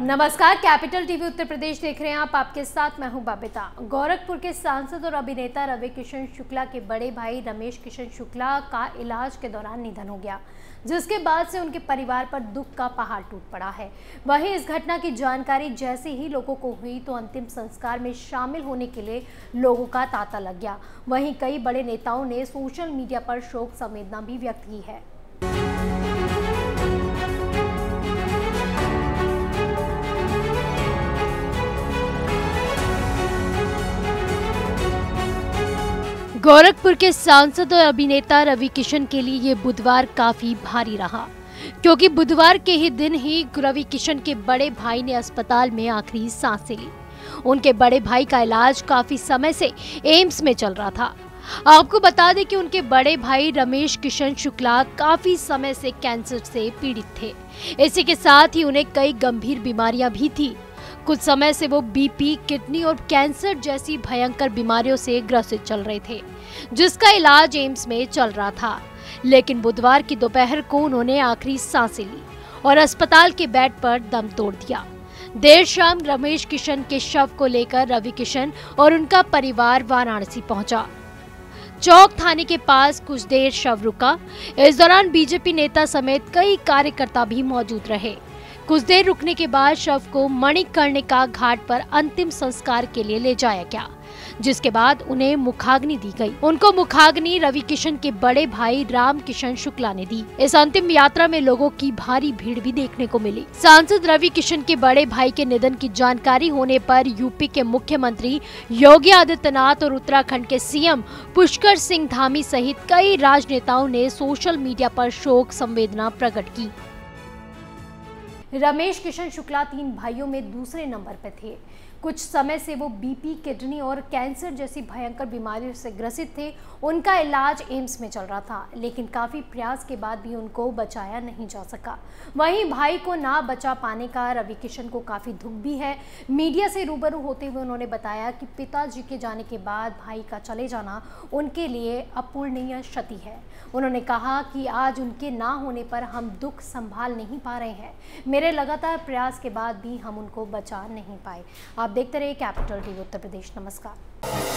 नमस्कार, capital TV Uttar Pradesh देख रहे हैं आप। आपके साथ मैं हूँ बाबिता। गोरखपुर के सांसद और अभिनेता रवि किशन शुक्ला के बड़े भाई रमेश किशन शुक्ला का इलाज के दौरान निधन हो गया, जिसके बाद से उनके परिवार पर दुख का पहाड़ टूट पड़ा है। वहीं इस घटना की जानकारी जैसे ही लोगों को हुई तो अंतिम संस्कार में शामिल होने के लिए लोगों का तांता लग गया। वहीं कई बड़े नेताओं ने सोशल मीडिया पर शोक संवेदना भी व्यक्त की है। गोरखपुर के सांसद और अभिनेता रवि किशन के लिए ये बुधवार काफ़ी भारी रहा, क्योंकि बुधवार के ही दिन ही रवि किशन के बड़े भाई ने अस्पताल में आखिरी साँसें ली। उनके बड़े भाई का इलाज काफ़ी समय से एम्स में चल रहा था। आपको बता दें कि उनके बड़े भाई रमेश किशन शुक्ला काफ़ी समय से कैंसर से पीड़ित थे। इसी के साथ ही उन्हें कई गंभीर बीमारियाँ भी थी। कुछ समय से वो बीपी किडनी और कैंसर जैसी भयंकर बीमारियों से ग्रसित चल रहे थे, जिसका इलाज एम्स में चल रहा था। लेकिन बुधवार की दोपहर को उन्होंने आखिरी साँसें ली और अस्पताल के बेड पर दम तोड़ दिया। देर शाम रमेश किशन के शव को लेकर रवि किशन और उनका परिवार वाराणसी पहुँचा। चौक थाने के पास कुछ देर शव रुका। इस दौरान बीजेपी नेता समेत कई कार्यकर्ता भी मौजूद रहे। कुछ देर रुकने के बाद शव को मणिकर्णिका घाट पर अंतिम संस्कार के लिए ले जाया गया, जिसके बाद उन्हें मुखाग्नि दी गई। उनको मुखाग्नि रवि किशन के बड़े भाई राम किशन शुक्ला ने दी। इस अंतिम यात्रा में लोगों की भारी भीड़ भी देखने को मिली। सांसद रवि किशन के बड़े भाई के निधन की जानकारी होने पर यूपी के मुख्यमंत्री योगी आदित्यनाथ और उत्तराखंड के सीएम पुष्कर सिंह धामी सहित कई राजनेताओं ने सोशल मीडिया पर शोक संवेदना प्रकट की। रमेश किशन शुक्ला तीन भाइयों में दूसरे नंबर पर थे। कुछ समय से वो बीपी किडनी और कैंसर जैसी भयंकर बीमारियों से ग्रसित थे। उनका इलाज एम्स में चल रहा था, लेकिन काफ़ी प्रयास के बाद भी उनको बचाया नहीं जा सका। वहीं भाई को ना बचा पाने का रवि किशन को काफ़ी दुख भी है। मीडिया से रूबरू होते हुए उन्होंने बताया कि पिताजी के जाने के बाद भाई का चले जाना उनके लिए अपूर्णीय क्षति है। उन्होंने कहा कि आज उनके ना होने पर हम दुख संभाल नहीं पा रहे हैं। मेरे लगातार प्रयास के बाद भी हम उनको बचा नहीं पाए। आप देखते रहिए कैपिटल टीवी उत्तर प्रदेश। नमस्कार।